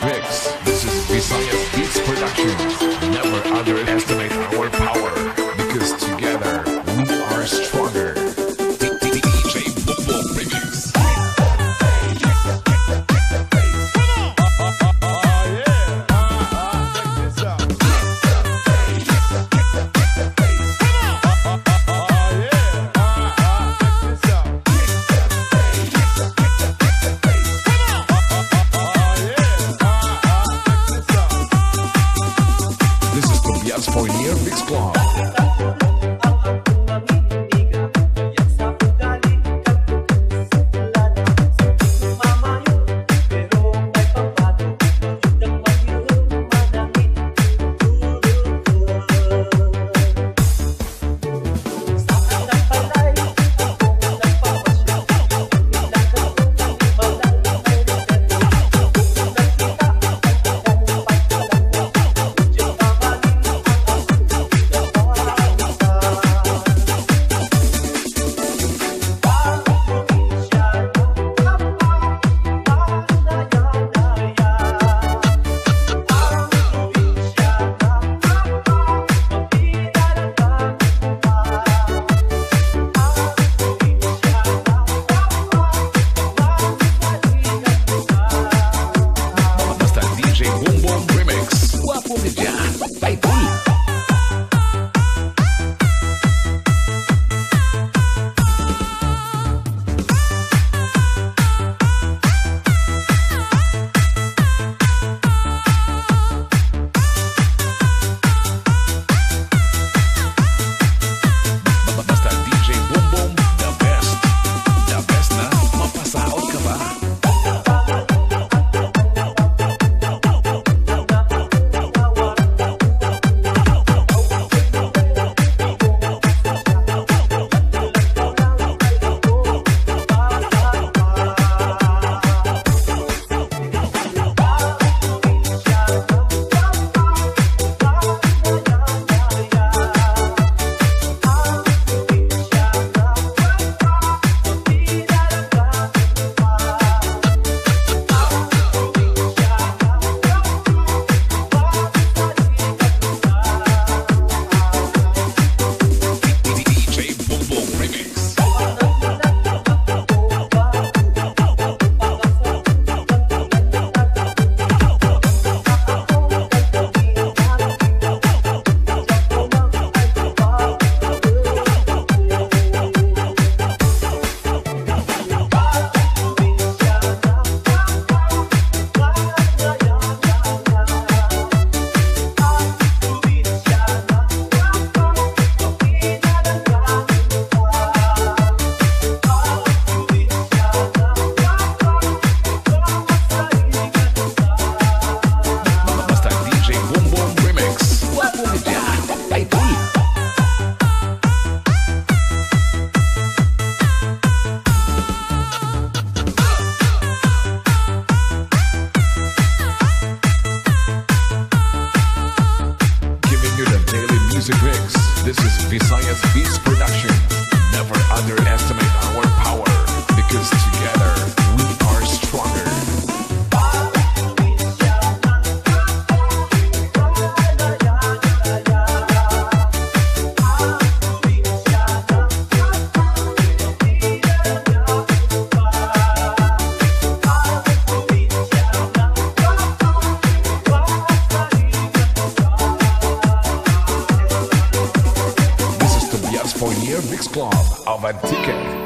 mix. This is Visayas Mix Club of Antique.